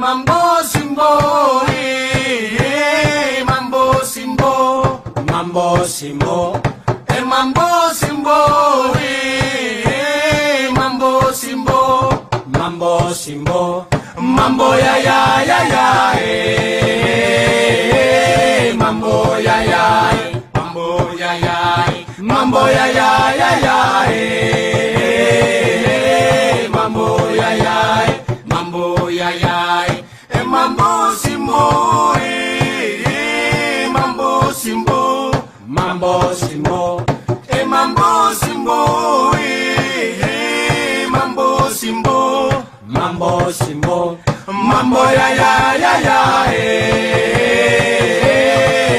simbo eh, mambo simbo mambo simbo eh, mambo simbo eh, mambo simbo mambo simbo mambo ya ya ya ya eh, mambo ya ya eh, mambo ya ya eh, mambo ya ya mambosimbo. E mambosimbo e mambosimbo. Mambosimbo. Mambo ya ya ya ya e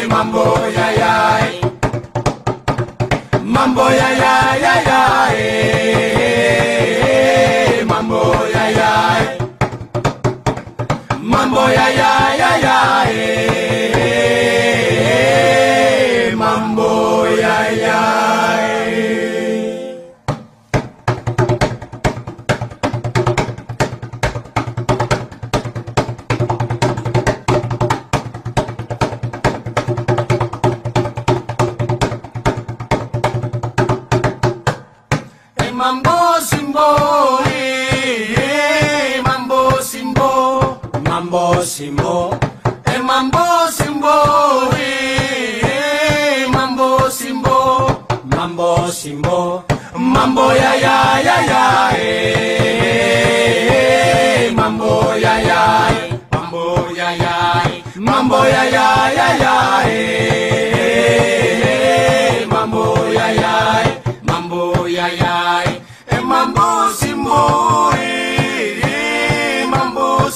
mambo ya ya mambo simbo eh, mambo simbo mambo simbo eh, mambo simbo eh, mambo simbo mambo simbo mambo ya ya ya ya eh, mambo ya ya eh, mambo ya ya eh, mambo ya ya ya ya eh, Mambo, eh, eh, mambo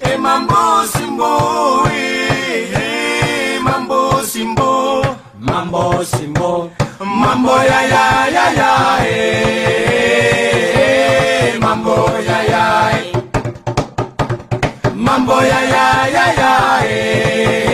eh, mambo simbo, eh, eh, mambo simbo, mambo ya ya ya ya, eh, eh, mambo ya ya, mambo ya ya ya ya, eh.